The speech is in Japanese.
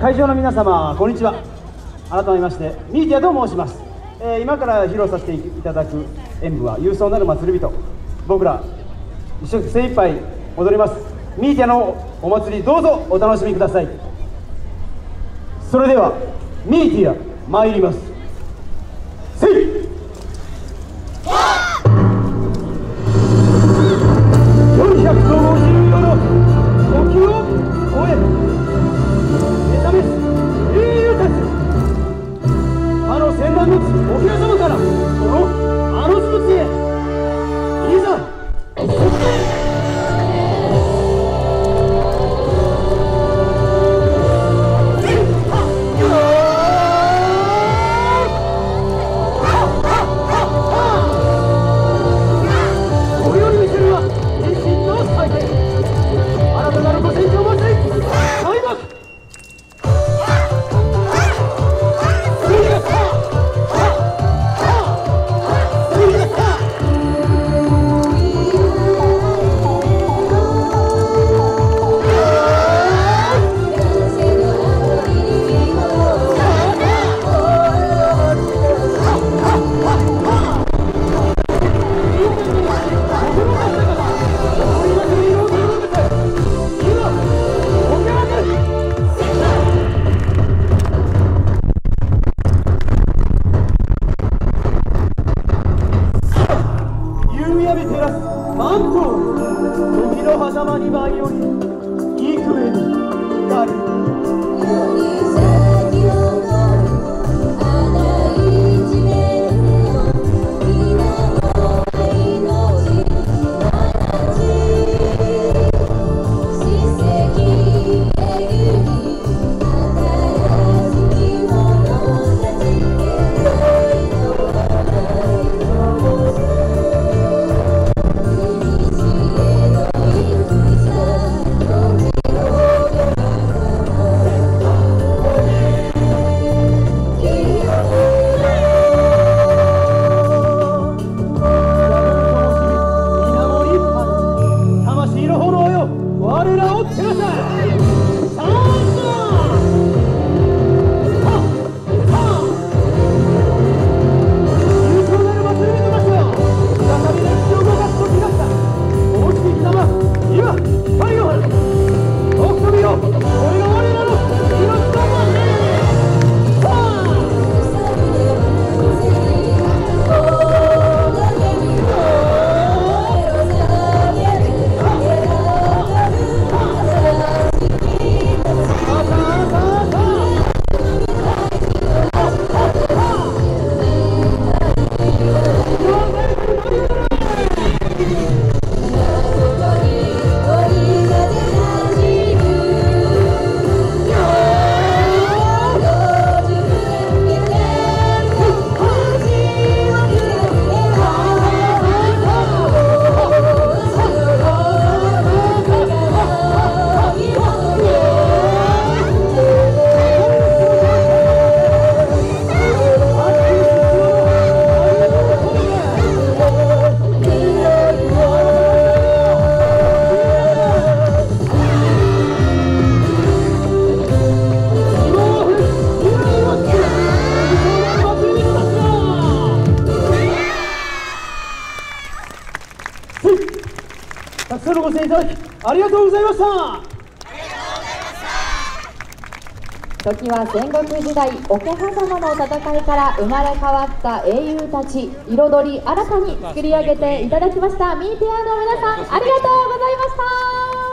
会場の皆様こんにちは。改めましてミーティアと申します、えー、今から披露させていただく演舞は勇壮なる祭り人。僕ら一生精一杯踊ります。ミーティアのお祭りどうぞお楽しみください。それではミーティア参ります。マント時の狭間に舞い降り幾重に光る。たくさんのご声援いただきありがとうございました。時は戦国時代桶狭間の戦いから生まれ変わった英雄たち彩り新たに作り上げていただきました。ミーティアの皆さんありがとうございました。